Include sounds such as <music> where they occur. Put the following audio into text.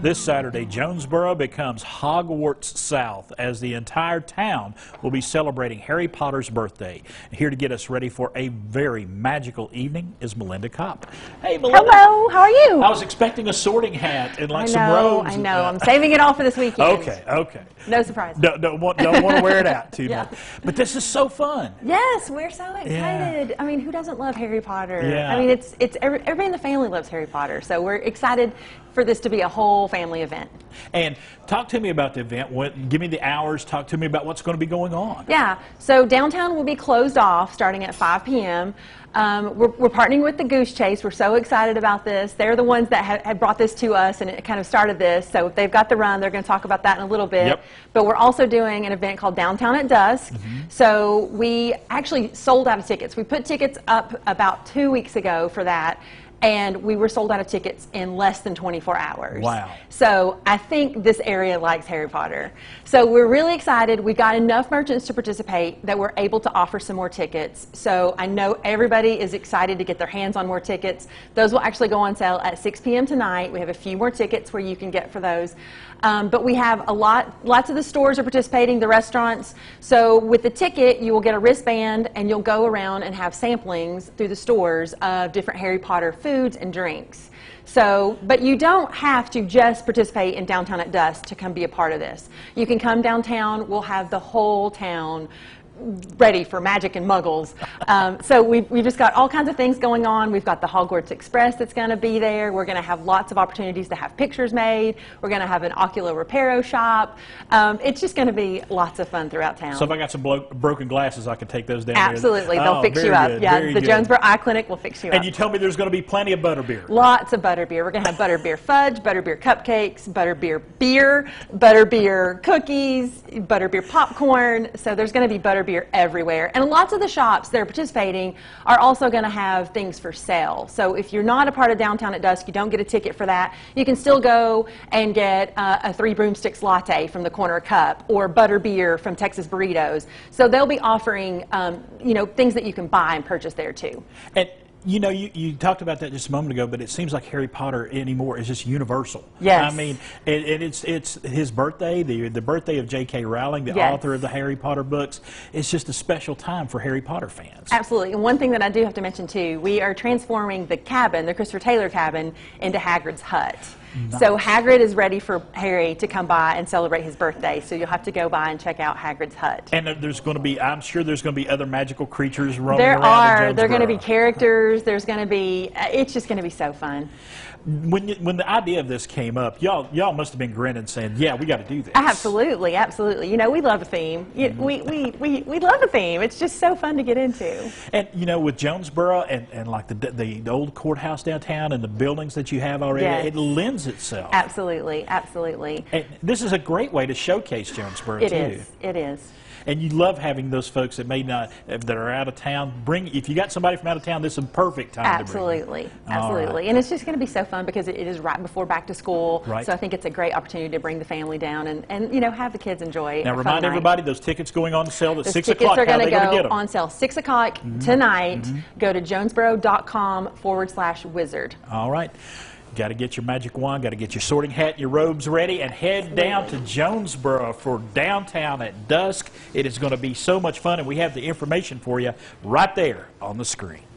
This Saturday, Jonesborough becomes Hogwarts South as the entire town will be celebrating Harry Potter's birthday. Here to get us ready for a very magical evening is Melinda Copp. Hey, Melinda. Hello, how are you? I was expecting a sorting hat and like I know, some robes. I know. Uh, I'm saving it all for this weekend. Okay, okay. No surprise. Don't, don't, want, don't want to wear it out <laughs> too Yeah. much. But this is so fun. Yes, we're so excited. Yeah. I mean, who doesn't love Harry Potter? Yeah. I mean, it's it's every, everybody in the family loves Harry Potter, so we're excited for this to be a whole family event. And talk to me about the event. What, give me the hours. Talk to me about what's going to be going on. Yeah, so downtown will be closed off starting at 5 p.m. Um, we're, we're partnering with the Goose Chase. We're so excited about this. They're the ones that had, had brought this to us and it kind of started this. So they've got the run. They're going to talk about that in a little bit. Yep. But we're also doing an event called Downtown at Dusk. So we actually sold out of tickets. We put tickets up about two weeks ago for that. And we were sold out of tickets in less than 24 hours. Wow. So I think this area likes Harry Potter. So we're really excited. We've got enough merchants to participate that we're able to offer some more tickets. So I know everybody is excited to get their hands on more tickets. Those will actually go on sale at 6 p.m. tonight. We have a few more tickets where you can get for those. Um, but we have a lot, lots of the stores are participating, the restaurants. So with the ticket, you will get a wristband and you'll go around and have samplings through the stores of different Harry Potter foods and drinks. So, but you don't have to just participate in Downtown at Dusk to come be a part of this. You can come downtown, we'll have the whole town ready for magic and muggles. Um, so we've, we've just got all kinds of things going on. We've got the Hogwarts Express that's going to be there. We're going to have lots of opportunities to have pictures made. We're going to have an Oculus Reparo shop. Um, it's just going to be lots of fun throughout town. So if I got some blo- broken glasses, I can take those down there. Absolutely, they'll Oh, fix you up. good, yeah, the good. Jonesborough Eye Clinic will fix you And up. And you tell me there's going to be plenty of butterbeer. Lots of butterbeer. We're going to have butterbeer fudge, butterbeer cupcakes, butterbeer beer, butterbeer cookies, butterbeer popcorn. So there's going to be butterbeer everywhere. And lots of the shops that are participating are also going to have things for sale. So if you're not a part of Downtown at Dusk, you don't get a ticket for that, you can still go and get uh, a Three Broomsticks latte from the Corner Cup or butter beer from Texas Burritos. So they'll be offering, um, you know, things that you can buy and purchase there too. And you know, you, you talked about that just a moment ago, but it seems like Harry Potter anymore is just universal. Yes. I mean, and, and it's it's his birthday, the the birthday of J.K. Rowling, the Yes. author of the Harry Potter books. It's just a special time for Harry Potter fans. Absolutely. And one thing that I do have to mention too, we are transforming the cabin, the Christopher Taylor cabin, into Hagrid's hut. So Hagrid is ready for Harry to come by and celebrate his birthday. So you'll have to go by and check out Hagrid's hut. And there's going to be, I'm sure there's going to be other magical creatures roaming There around. are. There are going to be characters. There's going to be. uh, It's just going to be so fun. When you, when the idea of this came up, y'all y'all must have been grinning, saying, "Yeah, we got to do this." Absolutely, absolutely. You know, we love a theme. You- We, we, we, we love a theme. It's just so fun to get into. And you know, with Jonesborough and, and like the, the the old courthouse downtown and the buildings that you have already, Yes. it lends itself. Absolutely, absolutely. And this is a great way to showcase Jonesborough It too. is. It is. And you love having those folks that may not that are out of town. Bring if you got somebody from out of town, this is a perfect time. to bring them. Absolutely, absolutely. right. And it's just going to be so fun because it it is right before back to school. Right. So I think it's a great opportunity to bring the family down and, and you know have the kids enjoy. Now remind night. everybody those tickets going on sale at Those six o'clock. are How are they to going to get go them? on sale six o'clock mm-hmm. tonight. Mm-hmm. Go to jonesborough.com forward slash wizard. All right. Got to get your magic wand, got to get your sorting hat, and your robes ready, and head down to Jonesborough for downtown at dusk. It is going to be so much fun, and we have the information for you right there on the screen.